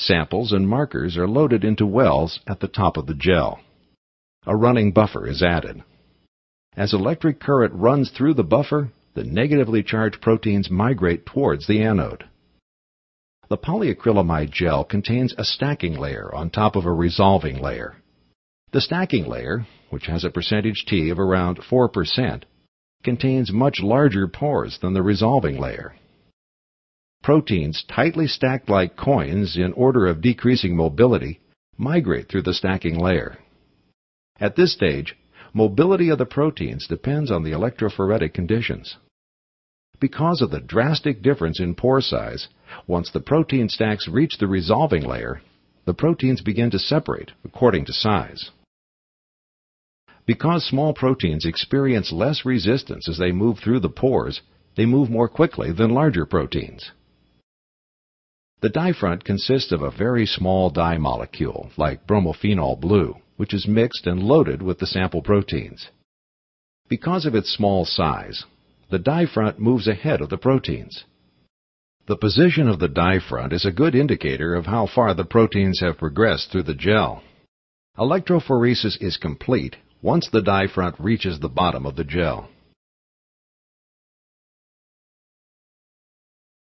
Samples and markers are loaded into wells at the top of the gel. A running buffer is added. As electric current runs through the buffer, the negatively charged proteins migrate towards the anode. The polyacrylamide gel contains a stacking layer on top of a resolving layer. The stacking layer, which has a percentage T of around 4%, contains much larger pores than the resolving layer. Proteins tightly stacked like coins in order of decreasing mobility migrate through the stacking layer. At this stage, mobility of the proteins depends on the electrophoretic conditions. Because of the drastic difference in pore size, once the protein stacks reach the resolving layer, the proteins begin to separate according to size. Because small proteins experience less resistance as they move through the pores, they move more quickly than larger proteins. The dye front consists of a very small dye molecule, like bromophenol blue, which is mixed and loaded with the sample proteins. Because of its small size, the dye front moves ahead of the proteins. The position of the dye front is a good indicator of how far the proteins have progressed through the gel. Electrophoresis is complete once the dye front reaches the bottom of the gel.